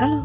Halo,